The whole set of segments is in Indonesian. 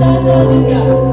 三三九九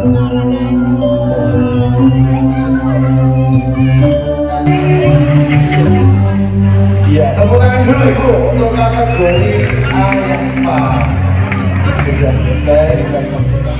Ya, tepuk dulu Ibu untuk kategori A. Sudah selesai kita sampaikan.